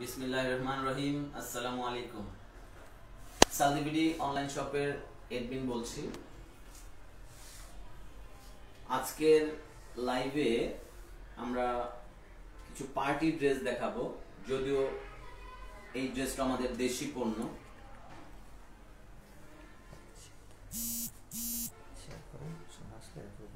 বিসমিল্লাহ রহমান রহিম আসসালামু আলাইকুম সাউদিবিডি অনলাইন শপের এডমিন বলছি। আজকের লাইভে আমরা কিছু পার্টি ড্রেস দেখাবো, যদিও এই ড্রেসটা আমাদের দেশি পণ্য শেয়ার করুন সমাজ শেয়ার করুন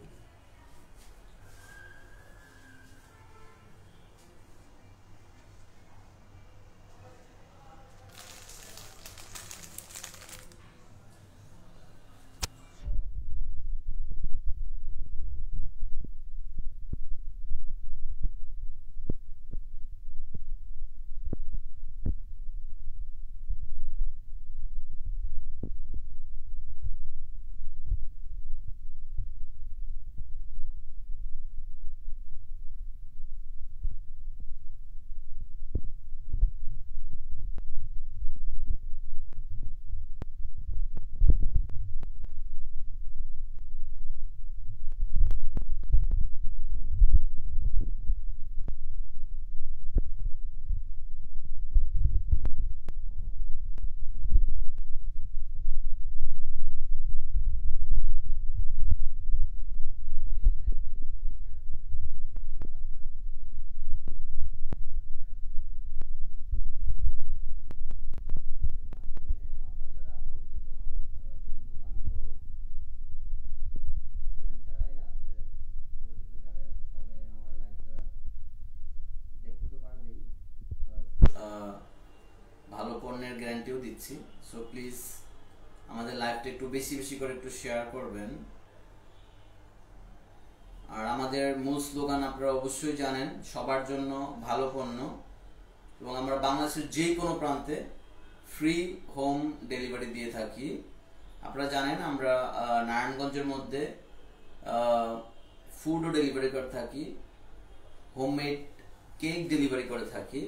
আহ, ভালো পণ্যের গ্যারান্টিও দিচ্ছি। সো প্লিজ আমাদের লাইভটা একটু বেশি বেশি করে একটু শেয়ার করবেন। আর আমাদের মূল স্লোগান আপনারা অবশ্যই জানেন, সবার জন্য ভালো পণ্য। এবং আমরা বাংলাদেশের যে কোনো প্রান্তে ফ্রি হোম ডেলিভারি দিয়ে থাকি। আপনারা জানেন, আমরা নারায়ণগঞ্জের মধ্যে ফুডও ডেলিভারি করে থাকি। হোমমেড কেক ডেলিভারি করে থাকি।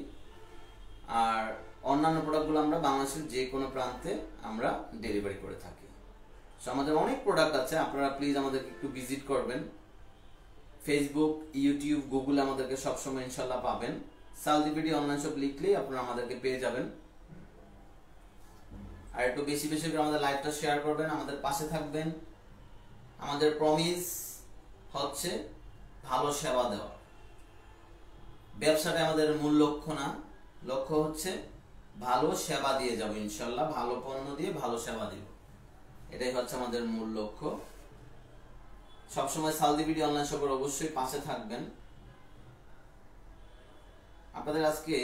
আর অন্যান্য প্রোডাক্টগুলো আমরা বাংলাদেশের যে কোনো প্রান্তে আমরা ডেলিভারি করে থাকি। সো আমাদের অনেক প্রোডাক্ট আছে, আপনারা প্লিজ আমাদেরকে একটু ভিজিট করবেন। ফেসবুক ইউটিউব গুগল আমাদেরকে সবসময় ইনশাল্লাহ পাবেন। সাউদি বিডি অনলাইন শপ লিখলেই আপনারা আমাদেরকে পেয়ে যাবেন। আর একটু বেশি বেশি করে আমাদের লাইভটা শেয়ার করবেন, আমাদের পাশে থাকবেন। আমাদের প্রমিস হচ্ছে ভালো সেবা দেওয়া। ব্যবসাটা আমাদের মূল লক্ষ্য না। লক্ষ্য হচ্ছে ভালো সেবা দিয়ে যাব ইনশাল্লাহ, ভালো পণ্য দিয়ে ভালো সেবা দিব। এটাই হচ্ছে আমাদের মূল লক্ষ্য। সবসময় সাউদি বিডি অনলাইন শপের অবশ্যই পাশে থাকবেন। আপনাদের আজকে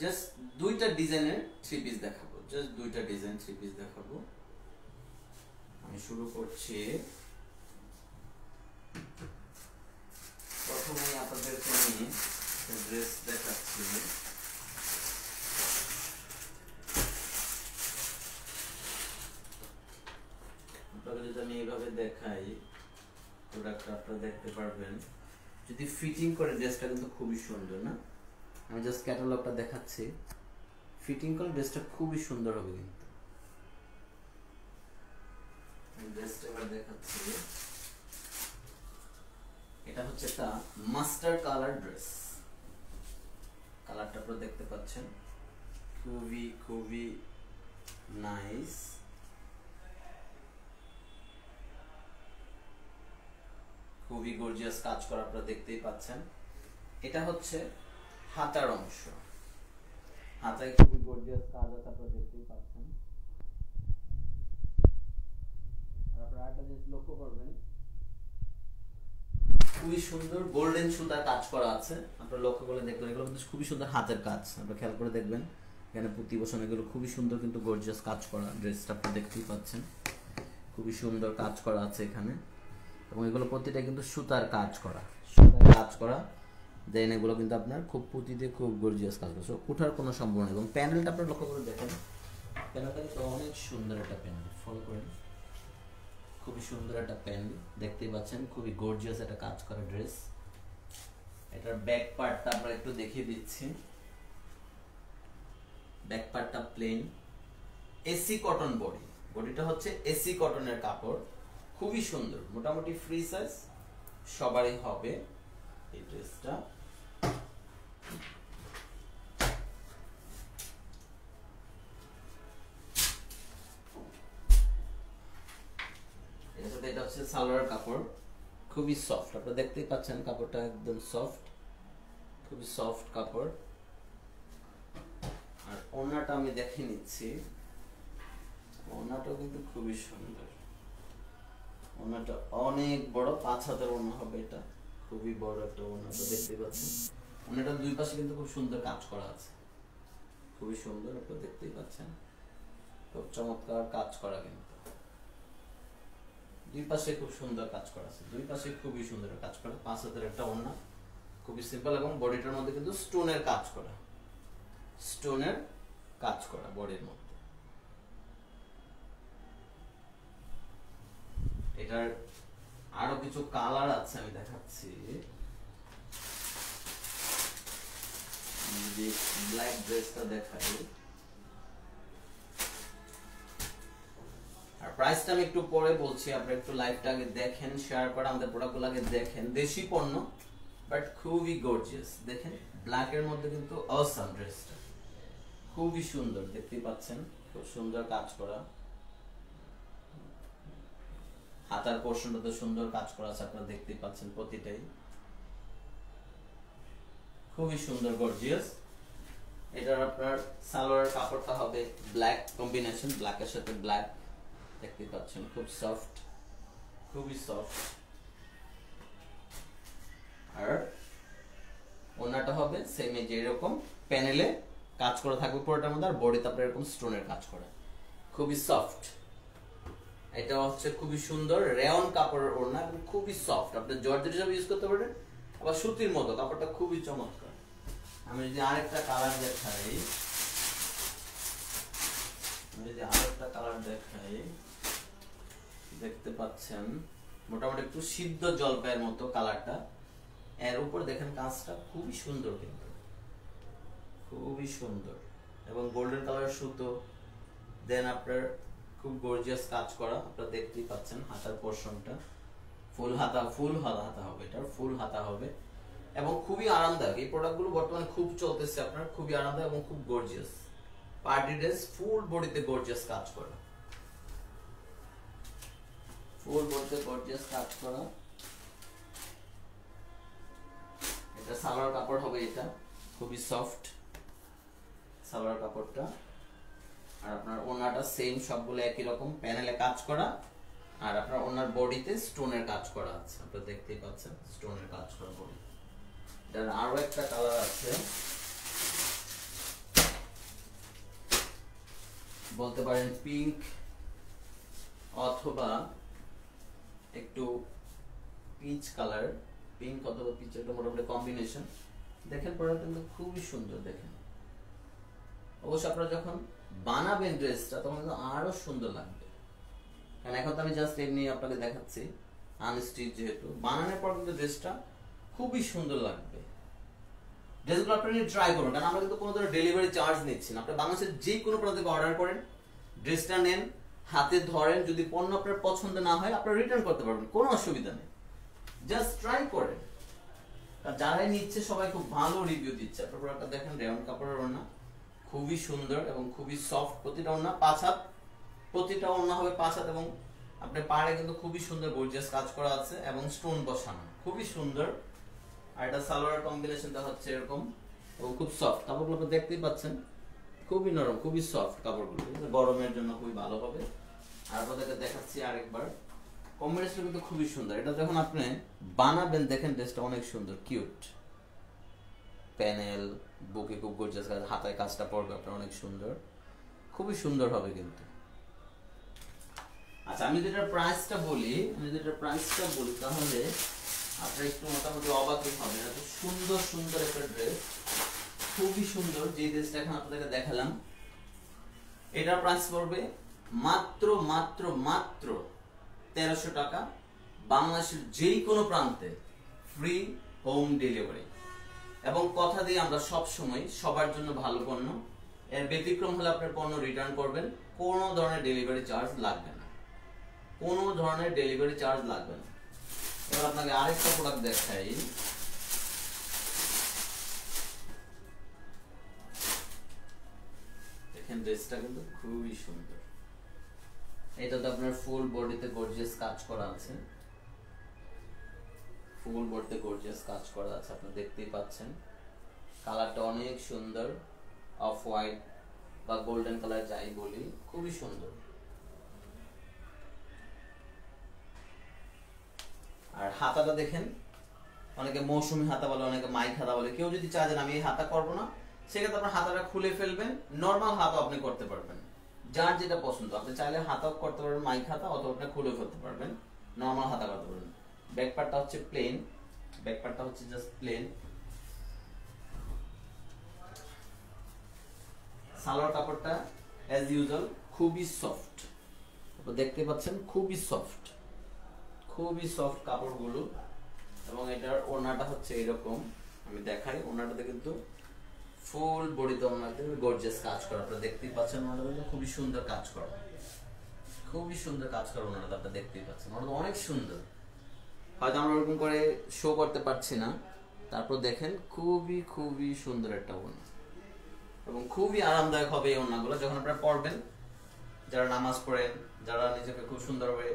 জাস্ট দুইটা ডিজাইনের থ্রি পিস দেখাবো জাস্ট দুইটা ডিজাইন থ্রি পিস দেখাবো। আমি শুরু করছি। প্রথমে আপনাদেরকে আমি ড্রেস দেখাচ্ছি। আপনাকে যদি আমি এইভাবে দেখাই প্রোডাক্টটা আপনারা দেখতে পারবেন। যদি ফিটিং করে ড্রেসটা কিন্তু খুবই সুন্দর, না? আমি জাস্ট ক্যাটালগটা দেখাচ্ছি। ফিটিং করে ড্রেসটা খুবই সুন্দর হবে কিন্তু। ড্রেসটা এবার দেখাচ্ছি। এটা হচ্ছে একটা মাস্টার কালার ড্রেস কালারটা আপনারা দেখতে পাচ্ছেন। খুবই খুবই নাইস খুবই গর্জিয়াস কাজ করা আপনারা দেখতেই পাচ্ছেন। এটা হচ্ছে হাতার অংশ। হাতায় খুবই গর্জিয়াস কাজ আছে, আপনারা দেখতেই পাচ্ছেন। আপনারা একটা জিনিস লক্ষ্য করবেন, খুবই সুন্দর গোল্ডেন সুতার কাজ করা আছে। আপনারা লক্ষ্য করে দেখবেন এগুলো কিন্তু খুবই সুন্দর হাতের কাজ। আপনারা খেয়াল করে দেখবেন, এখানে প্রতি বছর এগুলো খুবই সুন্দর কিন্তু গর্জিয়াস কাজ করা ড্রেসটা আপনি দেখতেই পাচ্ছেন। খুবই সুন্দর কাজ করা আছে এখানে। এবং এগুলো প্রতিটা কিন্তু সুতার কাজ করা, সুতার কাজ করা দেন এগুলো কিন্তু আপনার খুব পুঁতিতে খুব গর্জিয়াস কাজ করছে ওঠার কোনো সম্ভাবনা এবং প্যানেলটা আপনার লক্ষ্য করে দেখেন প্যানেলটা কিন্তু অনেক সুন্দর একটা প্যানেল ফলো করেন। খুবই সুন্দর একটা প্যান্ট দেখতেই পাচ্ছেন, খুবই গর্জিয়াস একটা কাজ করা ড্রেস এটার ব্যাক পার্টটা আমরা একটু দেখিয়ে দিচ্ছি। ব্যাক পার্টটা প্লেন এসি কটন বডি বডিটা হচ্ছে এসি কটনের কাপড়। খুবই সুন্দর। মোটামুটি ফ্রি সাইজ সবারই হবে এই ড্রেসটা এটা হচ্ছে সালোয়ার কাপড়। খুবই সফট দেখতেই পাচ্ছেন কাপড়টা একদম সফট খুবই সফট কাপড়। আর ওনাটা আমি দেখে নিচ্ছি। ওনাটাও কিন্তু খুবই সুন্দর। ওড়নাটা অনেক বড় পাঁচ হাতের ওড়না হবে এটা। খুবই বড় একটা ওড়না তো দেখতেই পাচ্ছেন। ওড়নাটা দুই পাশে কিন্তু খুব সুন্দর কাজ করা আছে। খুবই সুন্দর আপনারা দেখতেই পাচ্ছেন। খুব চমৎকার কাজ করা কিন্তু। দুই পাশে খুব সুন্দর কাজ করা আছে। দুই পাশে খুবই সুন্দর কাজ করা। পাঁচ হাতের একটা ওড়না খুবই সিম্পল এবং বডিটার মধ্যে কিন্তু স্টোনের কাজ করা। স্টোনের কাজ করা বডির মধ্যে। এটার আরও কিছু কালার আছে আমি দেখাচ্ছি। যদি ব্ল্যাক ড্রেসটা দেখাই। আর প্রাইসটা আমি একটু পরে বলছি, আপনারা একটু লাইভটা আগে দেখেন শেয়ার করে, আমাদের প্রোডাক্টগুলো আগে দেখেন। দেশি পণ্য বাট খুবই গর্জিয়াস দেখেন ব্ল্যাক এর মধ্যে কিন্তু অসাম ড্রেসটা খুবই সুন্দর, দেখতেই পাচ্ছেন? খুব সুন্দর কাজ করা। হাতার পোর্শনটাতে সুন্দর কাজ করা আছে, আপনারা দেখতেই পাচ্ছেন প্রতিটাই। খুবই সুন্দর গর্জিয়াস এটার আপনার সালোয়ার কাপড়টা হবে ব্ল্যাক কম্বিনেশন ব্ল্যাকের সাথে ব্ল্যাক দেখতে পাচ্ছেন, খুব সফট খুবই সফট আর ওনাটা হবে সেম এই যে এরকম প্যানেলে কাজ করা থাকবে পুরোটার মধ্যে, আর বডিতে আপনার এরকম স্টোনের কাজ করা খুবই সফট এটা হচ্ছে খুবই সুন্দর রেয়ন কাপড়ের ওড়না খুবই সফট আপনি জর্জেট হিসাবে ইউজ করতে পারেন, আবার সুতির মতো, কাপড়টা খুবই চমৎকার। আমি যদি আরেকটা কালার দেখাই যদি আরেকটা কালার দেখাই, দেখতে পাচ্ছেন, মোটামুটি একটু সিদ্ধ জলপাইয়ের মতো কালারটা এর উপর দেখেন কাঁচটা খুবই সুন্দর কিন্তু। খুবই সুন্দর। এবং গোল্ডেন কালার সুতো দেন আপনার খুব গর্জিয়াস কাজ করা। আপনারা দেখতেই পাচ্ছেন হাতার পোর্শনটা ফুল হাতা ফুল হাতা হবে এটার ফুল হাতা হবে। এবং খুবই আরামদায়ক। এই প্রোডাক্টগুলো বর্তমানে খুব চলতেছে আপনার, খুবই আরামদায়ক এবং খুব গর্জিয়াস পার্টি ড্রেস ফুল বডিতে গর্জিয়াস কাজ করা। ফুল বডিতে গর্জিয়াস কাজ করা। এটা সালোয়ার কাপড় হবে এটা। খুবই সফট সালোয়ার কাপড়টা। আর আপনার ওনাটা সেম সবগুলো একই রকম প্যানেলে কাজ করা, আর আপনার ওনার বডিতে স্টোনের কাজ করা আছে। আপনারা দেখতেই পাচ্ছেন স্টোনের কাজ করা বডি এটার আরও একটা কালার আছে। বলতে পারেন পিঙ্ক অথবা একটু পিচ কালার পিঙ্ক অথবা পিচ একটা মোটামুটি কম্বিনেশন দেখেন পরে কিন্তু খুবই সুন্দর দেখেন। অবশ্য আপনারা যখন বানাবেন ড্রেসটা, তখন কিন্তু আরও সুন্দর লাগবে। কারণ এখন তো আমি জাস্ট এমনি আপনাকে দেখাচ্ছি আনস্টিচ যেহেতু। বানানোর পর কিন্তু ড্রেসটা খুবই সুন্দর লাগবে। ড্রেসগুলো আপনি ট্রাই করুন, কারণ আমরা কিন্তু কোনো ধরনের ডেলিভারি চার্জ নিচ্ছি না। আপনি বাংলাদেশের যে কোনো প্রান্ত থেকে অর্ডার করেন, ড্রেসটা নেন, হাতে ধরেন, যদি পণ্য আপনার পছন্দ না হয় আপনারা রিটার্ন করতে পারবেন, কোনো অসুবিধা নেই। জাস্ট ট্রাই করেন। যারাই নিচ্ছে, সবাই খুব ভালো রিভিউ দিচ্ছে। আপনার প্রোডাক্টটা দেখেন রেওয়ান কাপড়ের ওড়না। খুবই সুন্দর এবং খুবই সফট প্রতিটা ওড়না, পাঁচ হাত, প্রতিটা ওড়না হবে পাঁচ হাত এবং আপনি পাড়ে কিন্তু খুবই সুন্দর গর্জিয়াস কাজ করা আছে এবং স্টোন বসানো, খুবই সুন্দর। আর এটা সালোয়ার কম্বিনেশনটা হচ্ছে এরকম এবং খুব সফট কাপড়গুলো আপনি দেখতেই পাচ্ছেন, খুবই নরম, খুবই সফট কাপড়গুলো গরমের জন্য খুবই ভালো হবে। আর আপনাদেরকে দেখাচ্ছি আরেকবার। কম্বিনেশন কিন্তু খুবই সুন্দর। এটা যখন আপনি বানাবেন, দেখেন ড্রেসটা অনেক সুন্দর কিউট প্যানেল, বুকে খুব গর্জিয়াস কাজ, হাতায় কাজটা পড়বে, আপনার অনেক সুন্দর। খুবই সুন্দর হবে কিন্তু। আচ্ছা আমি যেটা প্রাইসটা বলি, আমি যেটা প্রাইসটা বলি, তাহলে আপনার একটু মোটামুটি অবাকই হবে। এত সুন্দর সুন্দর একটা ড্রেস খুবই সুন্দর। যে ড্রেসটা এখন আপনাদেরকে দেখালাম, এটার প্রাইস পড়বে মাত্র মাত্র মাত্র তেরোশো টাকা। বাংলাদেশের যেই কোনো প্রান্তে ফ্রি হোম ডেলিভারি এবং কথা দিয়ে আমরা সব সময় সবার জন্য ভালো পণ্য, এর ব্যতিক্রম হলে আপনার পণ্য রিটার্ন করবেন। কোনো ধরনের ডেলিভারি চার্জ লাগবে না। কোনো ধরনের ডেলিভারি চার্জ লাগবে না। এবার আপনাকে আরেকটা প্রোডাক্ট দেখাই। দেখেন ড্রেসটা কিন্তু খুবই সুন্দর। এটাতে আপনার ফুল বডিতে গর্জিয়াস কাজ করা আছে। ফুল বলতে গর্জিয়াস কাজ করা আছে, আপনি দেখতেই পাচ্ছেন। কালারটা অনেক সুন্দর অফ হোয়াইট বা গোল্ডেন কালার যাই বলি, খুবই সুন্দর। আর হাতাটা দেখেন, অনেকে মৌসুমি হাতা বলে, অনেকে মাইক হাতা বলে। কেউ যদি চায় আমি এই হাতা করব না, সেক্ষেত্রে আপনার হাতাটা খুলে ফেলবেন নর্মাল হাতা আপনি করতে পারবেন। যার যেটা পছন্দ, আপনি চাইলে হাতাও করতে পারবেন, মাইক হাতা অথবা আপনি খুলে ফেলতে পারবেন নর্মাল হাতা করতে পারবেন। ব্যাক পার্টটা হচ্ছে প্লেন ব্যাক পার্টটা হচ্ছে জাস্ট প্লেন সালোয়ার কাপড়টা অ্যাজ ইউজুয়াল খুবই সফট দেখতে পাচ্ছেন, খুবই সফট খুবই সফট কাপড়গুলো। এবং এটার ওনাটা হচ্ছে এরকম। আমি দেখাই ওনাটাতে কিন্তু ফুল বডিতে ওনাতে গর্জিয়াস কাজ করা। আপনারা দেখতেই পাচ্ছেন ওনাটা কিন্তু খুবই সুন্দর কাজ করা। খুবই সুন্দর কাজ করা ওনাটা আপনারা দেখতেই পাচ্ছেন। ওনাটা অনেক সুন্দর। হয়তো আমরা ওরকম করে শো করতে পারছি না। তারপর দেখেন খুবই খুবই সুন্দর একটা ওনা এবং খুবই আরামদায়ক হবে এই ওনাগুলো যখন আপনারা পড়বেন যারা নামাজ পড়েন, যারা নিজেকে খুব সুন্দরভাবে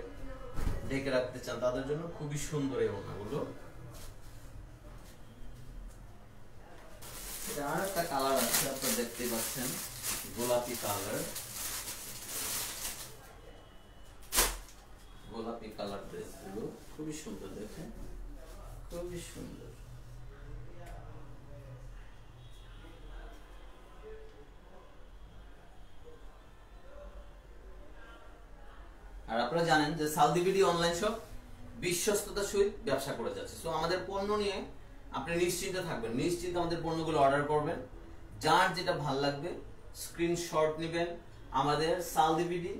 ঢেকে রাখতে চান, তাদের জন্য খুবই সুন্দর এই ওনাগুলো আর একটা কালার আছে, আপনারা দেখতেই পাচ্ছেন, গোলাপি কালার গোলাপি কালার ড্রেসগুলো। খুবই সুন্দর, দেখেন। খুবই সুন্দর। আর আপনারা জানেন যে সালদিবিডি অনলাইন শপ বিশ্বস্ততার সহিত ব্যবসা করে যাচ্ছে। সো আমাদের পণ্য নিয়ে আপনি নিশ্চিন্ত থাকবেন। নিশ্চিন্ত আমাদের পণ্যগুলো অর্ডার করবেন। যার যেটা ভালো লাগবে স্ক্রিনশট নেবেন। আমাদের সালদিবিডি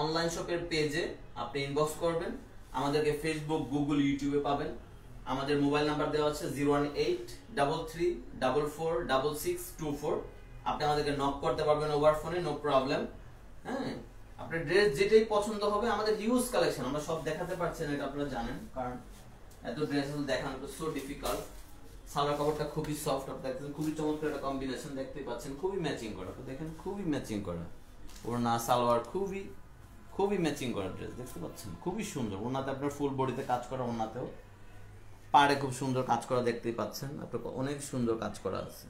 অনলাইন শপের পেজে আপনি ইনবক্স করবেন। আমাদেরকে ফেসবুক গুগল ইউটিউবে পাবেন। আমাদের মোবাইল নাম্বার দেওয়া আছে zero one eight double three double four double six two four আপনি আমাদেরকে নক করতে পারবেন ওভার ফোনে নো প্রবলেম হ্যাঁ? আপনার ড্রেস যেটাই পছন্দ হবে, আমাদের হিউজ কালেকশন আমরা সব দেখাতে পারছেন এটা আপনারা জানেন। কারণ এত ড্রেস দেখানো সো ডিফিকাল্ট সালোয়ার কাপড়টা খুবই সফট আপনি দেখতেছেন, খুবই চমৎকার একটা কম্বিনেশন দেখতে পাচ্ছেন, খুবই ম্যাচিং করা। তো দেখেন, খুবই ম্যাচিং করা। ওর না সালোয়ার, খুবই খুবই ম্যাচিং করা ড্রেস দেখতে পাচ্ছেন? খুবই সুন্দর। ওনাতে আপনার ফুল বডিতে কাজ করা ওনাতেও পাড়ে খুব সুন্দর কাজ করা দেখতেই পাচ্ছেন। আপনার অনেক সুন্দর কাজ করা আছে।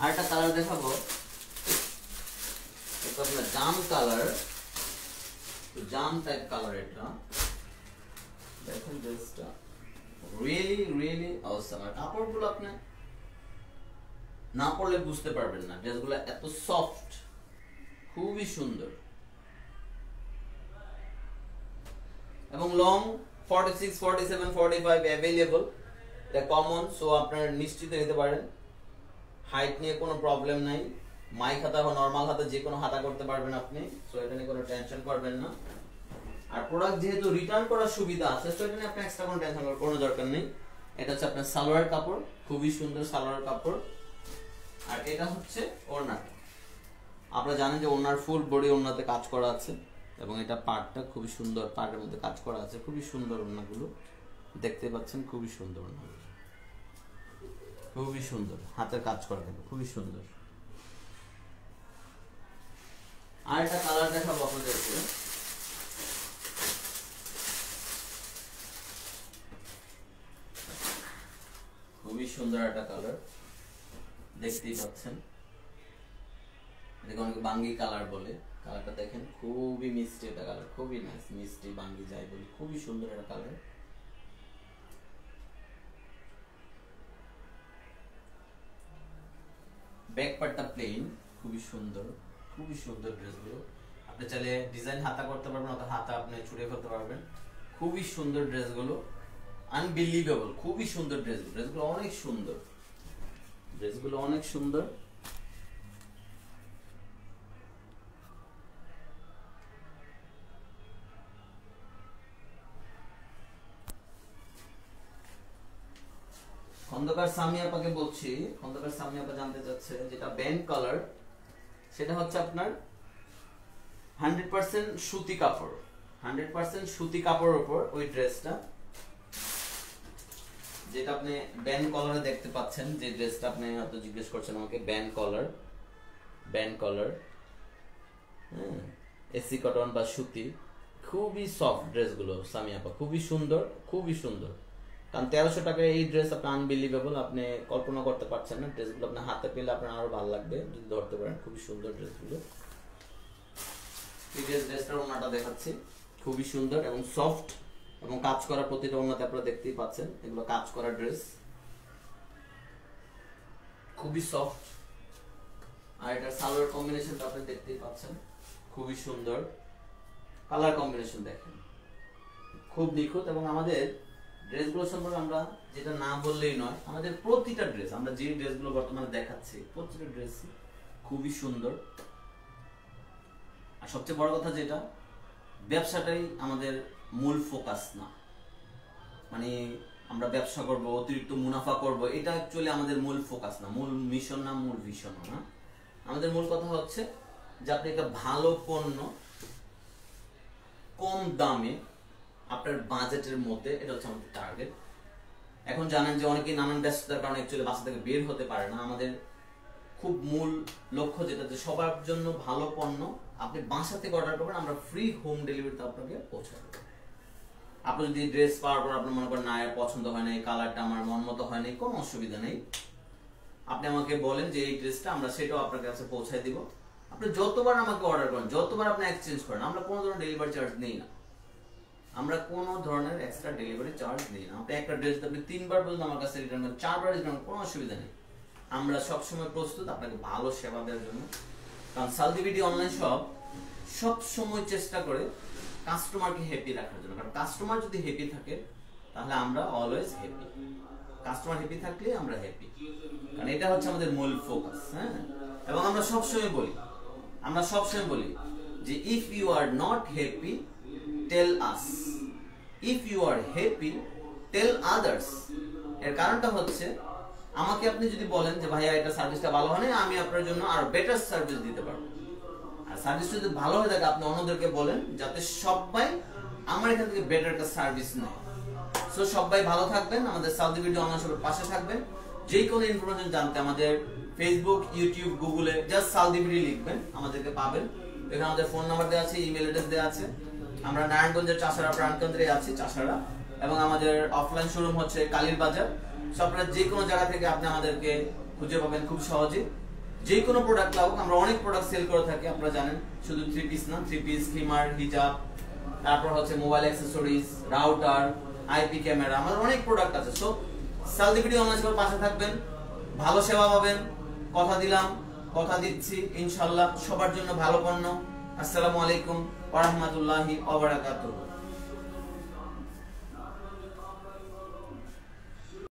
আর একটা কালার দেখাবো। এটা আপনার জাম কালার জাম টাইপ কালার এটা। দেখুন ড্রেসটা রিয়েলি রিয়েলি অবস্থা কাপড়গুলো আপনি না পড়লে বুঝতে পারবেন না। ড্রেসগুলো এত সফট খুবই সুন্দর। এবং long forty six forty seven forty five available এটা কমন সো আপনারা নিশ্চিত নিতে পারেন। হাইট নিয়ে কোনো প্রবলেম নাই। মাইক হাতা বা নর্মাল হাতা যে কোনো হাতা করতে পারবেন আপনি সো এটা নিয়ে কোনো টেনশন করবেন না। আর প্রোডাক্ট যেহেতু রিটার্ন করার সুবিধা আছে সো এটা নিয়ে আপনি এক্সট্রা কোনো টেনশন করার কোনো দরকার নেই। এটা হচ্ছে আপনার সালোয়ার কাপড়, খুবই সুন্দর সালোয়ার কাপড়। আর এটা হচ্ছে ওড়নাটা আপনারা জানেন যে ওনার ফুল বডি ওড়নাতে কাজ করা আছে এবং এটা পার্টটা খুবই সুন্দর পার্টের মধ্যে কাজ করা আছে। খুবই সুন্দর ওড়নাগুলো। দেখতে পাচ্ছেন খুবই সুন্দর ওড়নাগুলো। খুবই সুন্দর। হাতের কাজ করা কিন্তু খুবই সুন্দর। আর একটা কালার দেখাবো আপনাদেরকে। খুবই সুন্দর একটা কালার। দেখতেই পাচ্ছেন। এটাকে অনেকে বাঙ্গি কালার বলে। কালারটা দেখেন, খুবই মিষ্টি একটা কালার, খুবই নাইস মিষ্টি বাঙ্গি যাই বলি, খুবই সুন্দর একটা কালার। ব্যাক পার্টটা প্লেন খুবই সুন্দর খুবই সুন্দর ড্রেসগুলো আপনি চাইলে ডিজাইন হাতা করতে পারবেন অথবা হাতা আপনি ছুড়ে ফেলতে পারবেন। খুবই সুন্দর ড্রেসগুলো আনবিলিভেবল খুবই সুন্দর ড্রেসগুলো ড্রেসগুলো অনেক সুন্দর। ড্রেসগুলো অনেক সুন্দর। খন্দকার সামি আপাকে বলছি, খন্দকার সামি আপা জানতে চাচ্ছে যেটা ব্যান্ড কালার, সেটা হচ্ছে আপনার হান্ড্রেড পার্সেন্ট সুতি কাপড়। হান্ড্রেড পার্সেন্ট সুতি কাপড়ের উপর ওই ড্রেসটা যেটা আপনি ব্যান্ড কলারে দেখতে পাচ্ছেন, যে ড্রেসটা আপনি হয়তো জিজ্ঞেস করছেন আমাকে ব্যান্ড কলার ব্যান্ড কলার হ্যাঁ এসি কটন বা সুতি, খুবই সফট ড্রেসগুলো সামি আপা, খুবই সুন্দর খুবই সুন্দর। কারণ তেরোশো টাকায় এই ড্রেস আপনি আনবিলিভেবল আপনি কল্পনা করতে পারছেন না ড্রেসগুলো আপনার হাতে পেলে আপনার আরও ভালো লাগবে, যদি ধরতে পারেন, খুবই সুন্দর ড্রেসগুলো এই ড্রেস ড্রেসটার ওনাটা দেখাচ্ছি, খুবই সুন্দর এবং সফট এবং কাজ করা প্রতিটা ওনাতে আপনারা দেখতেই পাচ্ছেন, এগুলো কাজ করা ড্রেস খুবই সফট আর এটার সালোয়ার কম্বিনেশনটা আপনি দেখতেই পাচ্ছেন। খুবই সুন্দর। কালার কম্বিনেশন দেখেন। খুব নিখুঁত এবং আমাদের ড্রেসগুলো সম্পর্কে আমরা যেটা না বললেই নয়, আমাদের প্রতিটা ড্রেস আমরা যে ড্রেসগুলো বর্তমানে দেখাচ্ছি, প্রতিটা ড্রেস খুবই সুন্দর। আর সবচেয়ে বড় কথা যেটা, ব্যবসাটাই আমাদের মূল ফোকাস না। মানে আমরা ব্যবসা করব, অতিরিক্ত মুনাফা করব, এটা অ্যাকচুয়ালি আমাদের মূল ফোকাস না। মূল মিশন না, মূল ভিশন না আমাদের মূল কথা হচ্ছে যে আপনি একটা ভালো পণ্য কম দামে আপনার বাজেটের মধ্যে, এটা হচ্ছে আমাদের টার্গেট এখন জানেন যে অনেকেই নানান ব্যস্ততার কারণে অ্যাকচুয়ালি বাসা থেকে বের হতে পারে না। আমাদের খুব মূল লক্ষ্য যেটা যে সবার জন্য ভালো পণ্য আপনি বাসা থেকে অর্ডার করবেন, আমরা ফ্রি হোম ডেলিভারিতে আপনাকে পৌঁছে আপনি যদি ড্রেস পাওয়ার পর আপনার মনে করেন না পছন্দ হয় না, এই কালারটা আমার মন মতো হয় না কোনো অসুবিধা নেই। আপনি আমাকে বলেন যে এই ড্রেসটা আমরা সেটাও আপনার কাছে পৌঁছায় দিব। আপনি যতবার আমাকে অর্ডার করেন, যতবার আপনি এক্সচেঞ্জ করেন, আমরা কোনো ধরনের ডেলিভারি চার্জ নেই না। আমরা কোনো ধরনের এক্সট্রা ডেলিভারি চার্জ নেই না। আপনি একটা ড্রেস আপনি তিনবার পর্যন্ত আমার কাছে রিটার্ন করেন, চারবার রিটার্ন কোনো অসুবিধা নেই। আমরা সবসময় প্রস্তুত আপনাকে ভালো সেবা দেওয়ার জন্য। কারণ সালদিবিডি অনলাইন শপ সব সময় চেষ্টা করে কাস্টমারকে হ্যাপি রাখার জন্য। কারণ কাস্টমার যদি হ্যাপি থাকে, তাহলে আমরা অলওয়েজ হ্যাপি কাস্টমার হ্যাপি থাকলে আমরা হ্যাপি কারণ এটা হচ্ছে আমাদের মূল ফোকাস হ্যাঁ? এবং আমরা সবসময় বলি, আমরা সবসময় বলি যে if you are not happy tell us if you are happy tell others এর কারণটা হচ্ছে, আমাকে আপনি যদি বলেন যে, ভাইয়া, এটা সার্ভিসটা ভালো হয় আমি আপনার জন্য আর বেটার সার্ভিস দিতে পারব। সার্ভিস যদি ভালো হয়ে থাকে, আপনি অন্যদেরকে বলেন, যাতে সবাই আমার এখান থেকে বেটার একটা সার্ভিস নেয়। সো সবাই ভালো থাকবেন, আমাদের সাউদি ভিডিও পাশে থাকবেন। যে কোনো ইনফরমেশন জানতে আমাদের ফেসবুক ইউটিউব গুগলে জাস্ট ভিডিও লিখবেন, আমাদেরকে পাবেন। এখানে আমাদের ফোন নাম্বার দেওয়া আছে ইমেল অ্যাড্রেস দেওয়া আছে। আমরা নারায়ণগঞ্জের চাষারা প্রাণকেন্দ্রে আছি, চাষারা। এবং আমাদের অফলাইন শোরুম হচ্ছে কালীর বাজার। সো আপনারা যে কোনো জায়গা থেকে আপনি আমাদেরকে খুঁজে পাবেন খুব সহজে যে কোনো প্রোডাক্ট লাগুক, আমরা অনেক প্রোডাক্ট সেল করে থাকি, আপনারা জানেন। শুধু থ্রি পিস না থ্রি পিস হিমার হিজাব তারপর হচ্ছে mobile accessories router IP camera আমাদের অনেক প্রোডাক্ট আছে। সো সালদি ভিডিও অনলাইন পাশে থাকবেন, ভালো সেবা পাবেন, কথা দিলাম, কথা দিচ্ছি ইনশাল্লাহ সবার জন্য ভালো পণ্য। আসসালামু আলাইকুম ওয়া রাহমাতুল্লাহি ওয়া বারাকাতুহু।